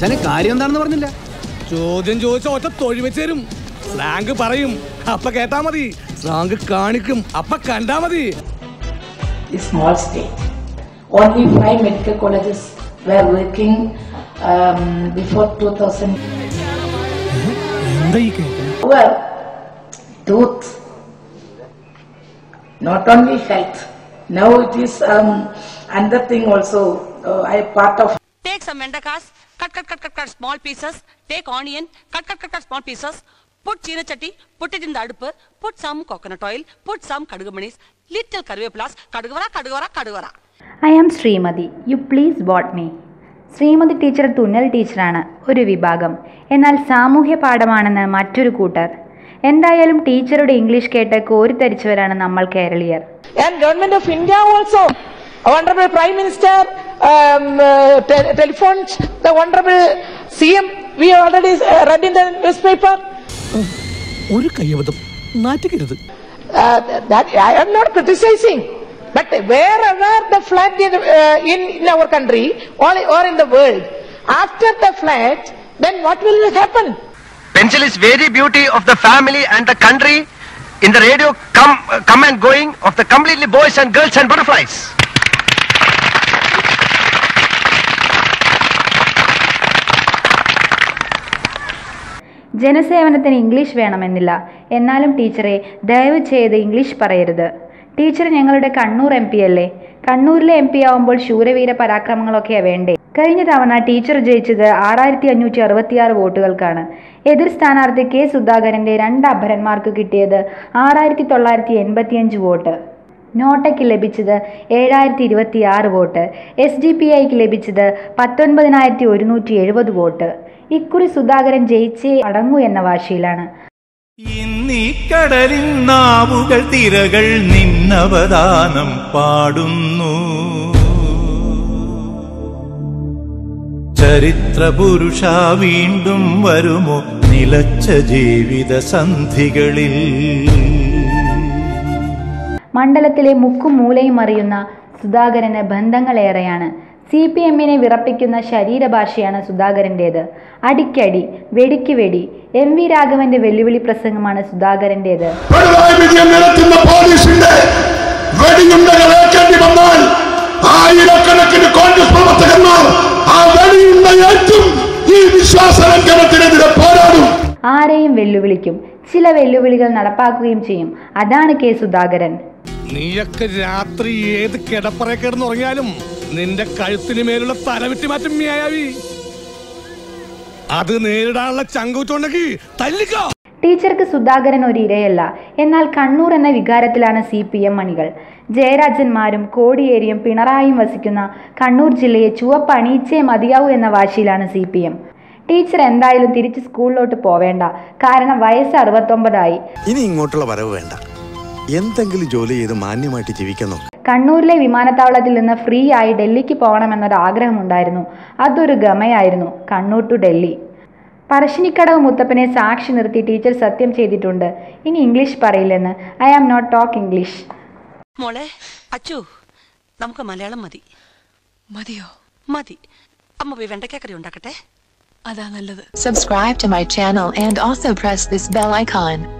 ആശാന് കാര്യം എന്താണെന്ന് പറഞ്ഞില്ല ചോദ്യം ചോദിച്ച ഒറ്റ തൊഴി വെച്ച് തരും സ്ലാങ്ക് പറയും അപ്പ കേട്ടാ മതി സ്ലാങ്ക് കാണിക്കും അപ്പ കണ്ടാ മതി a small state. Only five medical colleges were working um, before 2000. Well, tooth, not only health. Now it is um, another thing also. Uh, I part of Take some vendakas, cut, cut, cut, cut, cut small pieces. Take onion, cut, cut, cut, cut small pieces. Put china chatti, put it in the adupu. Put some coconut oil, put some kadugumanis, little karvepulas, kadugavara, kadugavara, kadugavara. I am Sreemathi you please bought me Sreemathi teacher തുന്നൽ ടീച്ചറാണ് ഒരു വിഭാഗം എന്നാൽ സാമൂഹ്യ പാഠമാണെന്ന് മറ്റൊരു കൂട്ടർ എന്തായാലും ടീച്ചറുടെ ഇംഗ്ലീഷ് കേട്ട് കോരിത്തരിച്ചവരാണ് നമ്മൾ കേരളീയർ and government of India also. Honorable Prime Minister um, uh, te- telephones the Honorable CM. We already uh, read in the newspaper. ഒരു കയ്യബദ്ധം നാറ്റിക്കരുത് Uh, that I am not criticizing, but wherever the flood in, uh, in, in our country or, or in the world, after the flood, then what will happen? Pencil is very beauty of the family and the country. In the radio, come, come and going of the completely boys and girls and butterflies. ജനസേവനത്തിന് English വേണമെന്നില്ല. എന്നാലും ടീച്ചറെ ദയവ് ചെയ്ത് English പറയരുത്. Teacher ഞങ്ങളുടെ Kannur M P അല്ലേ? കണ്ണൂരിലെ എം പി ആവുമ്പോൾ ശൂരവീര പരാക്രമങ്ങളൊക്കെയാ വേണ്ടേ? കഴിഞ്ഞ തവണ ടീച്ചർ ജയിച്ചത് ആറായിരത്തി അഞ്ഞൂറ്റി അറുപത്തിയാറ് വോട്ടുകൾക്കാണ്. എതിർ സ്ഥാനാർത്ഥി കെ സുധാകരന്റെ രണ്ട് അഭരന്മാർക്ക് കിട്ടിയത് ആറായിരത്തി തൊള്ളായിരത്തി എൺപത്തിയഞ്ച് വോട്ട്. നോട്ടയ്ക്ക് ലഭിച്ചത് ഏഴായിരത്തി ഇരുപത്തി ആറ് വോട്ട്. എസ് ഡി പി ഐക്ക് ലഭിച്ചത് പത്തൊൻപതിനായിരത്തി ഒരുന്നൂറ്റി എഴുപത് വോട്ട്. ഇക്കുറി സുധാകരൻ ജയിച്ചേ അടങ്ങൂ എന്ന വാശിയിലാണ്. ഇന്നീ കടലിൻ നാവുകൾ തിരകൾ നിന്നവദാനം പാടുന്നു. ചരിത്ര പുരുഷ വീണ്ടും വരുമോ നിലച്ച ജീവിത സന്ധികളിൽ? മണ്ഡലത്തിലെ മുക്കും മൂലയും അറിയുന്ന സുധാകരന് ബന്ധങ്ങളേറെയാണ്. സി പി എമ്മിനെ വിറപ്പിക്കുന്ന ശരീരഭാഷയാണ് സുധാകരന്റേത് അടിക്കടി വെടിക്ക് വെടി എം വി രാഘവന്റെ വെല്ലുവിളി പ്രസംഗമാണ് സുധാകരന്റേത് ആയിരക്കണക്കിന് കോൺഗ്രസ് പ്രവർത്തകന്മാർ ആ വെടിയുണ്ട ഏറ്റും ഈ പോരാടും. ആരെയും വെല്ലുവിളിക്കും ചില വെല്ലുവിളികൾ നടപ്പാക്കുകയും ചെയ്യും. അതാണ് കെ സുധാകരൻ. നീയൊക്കെ രാത്രി ഏത് കിടപ്പറ കിടന്നുറങ്ങിയാലും നിന്റെ കഴുത്തിന് മേലുള്ള തലവിട്ടി മാറ്റം മിയായാവി. അത് നേരിടാനുള്ള ചങ്കൂറ്റുണ്ടെങ്കിൽ തല്ലിക്കോ. ടീച്ചർക്ക് സുധാകരൻ ഒരു ഇരയല്ല. എന്നാൽ കണ്ണൂർ എന്ന വികാരത്തിലാണ് സി പി എം മണികൾ ജയരാജന്മാരും കോടിയേരിയും പിണറായിയും വസിക്കുന്ന കണ്ണൂർ ജില്ലയെ ചുവപ്പ് അണിയിച്ചേ മതിയാവൂ എന്ന വാശിയിലാണ് സി പി എം. ടീച്ചർ എന്തായാലും തിരിച്ച് സ്കൂളിലോട്ട് പോവേണ്ട. കാരണം വയസ്സ് അറുപത്തൊമ്പതായി. ഇനി ഇങ്ങോട്ടുള്ള വരവ് വേണ്ട. എന്തെങ്കിലും ജോലി ചെയ്ത് മാന്യമായിട്ട് ജീവിക്കാൻ നോക്ക്. കണ്ണൂരിലെ വിമാനത്താവളത്തിൽ നിന്ന് ഫ്രീ ആയി ഡൽഹിക്ക് പോകണമെന്നൊരു ആഗ്രഹമുണ്ടായിരുന്നു. അതൊരു ഗമയായിരുന്നു. കണ്ണൂർ ടു ഡൽഹി. പറശ്ശിനിക്കടവ് മുത്തപ്പനെ സാക്ഷി നിർത്തി ടീച്ചർ സത്യം ചെയ്തിട്ടുണ്ട്. ഇനി English പറയില്ലെന്ന്. I am not talk English മോളെ അച്ചു നമുക്ക് മലയാളം മതി. മതിയോ? മതി. അമ്മ പോയി വെണ്ടയ്ക്കക്കറി ഉണ്ടാക്കട്ടെ. അതാ നല്ലത്. Subscribe to my channel and also press this bell icon.